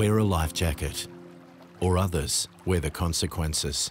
wear a life jacket, or others wear the consequences.